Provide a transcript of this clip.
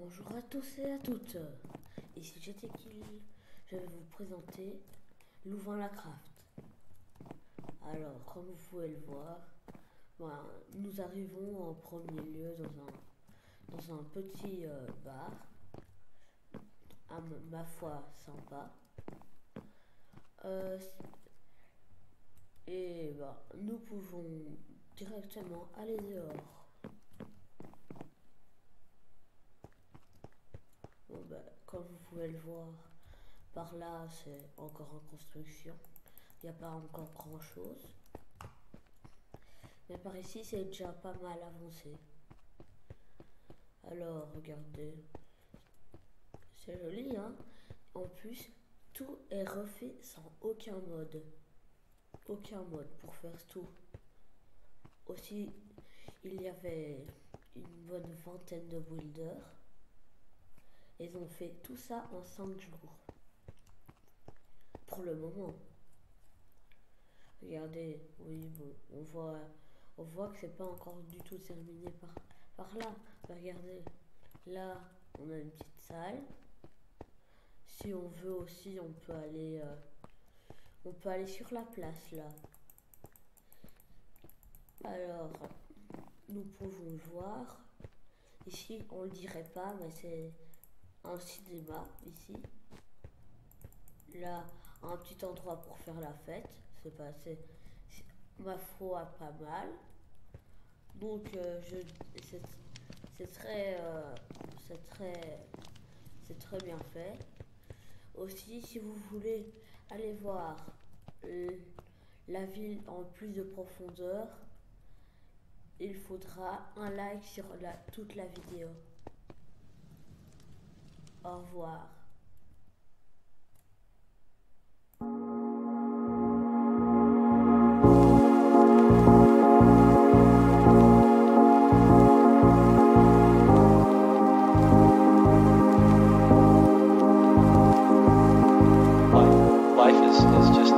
Bonjour à tous et à toutes. Ici Kill. Je vais vous présenter Louvain la Craft. Alors, comme vous pouvez le voir, ben, nous arrivons en premier lieu dans un, dans un petit euh, bar, à ma foi sympa. Euh, et ben, nous pouvons directement aller dehors. Comme vous pouvez le voir, par là c'est encore en construction. Il n'y a pas encore grand chose. Mais par ici c'est déjà pas mal avancé. Alors regardez. C'est joli hein. En plus, tout est refait sans aucun mode. Aucun mode pour faire tout. Aussi, il y avait une bonne vingtaine de builders. Ils ont fait tout ça en 5 jours. Pour le moment. Regardez, oui, bon, on voit, on voit que c'est pas encore du tout terminé par, par là. Regardez, là, on a une petite salle. Si on veut aussi, on peut aller, euh, on peut aller sur la place là. Alors, nous pouvons voir. Ici, on le dirait pas, mais c'est un cinéma ici. Là, un petit endroit pour faire la fête. C'est passé, ma foi, pas mal. Donc, euh, je, c'est très, euh, c'est très, c'est très bien fait. Aussi, si vous voulez aller voir la ville en plus de profondeur, il faudra un like sur la, toute la vidéo. Au revoir. Life, life is, is just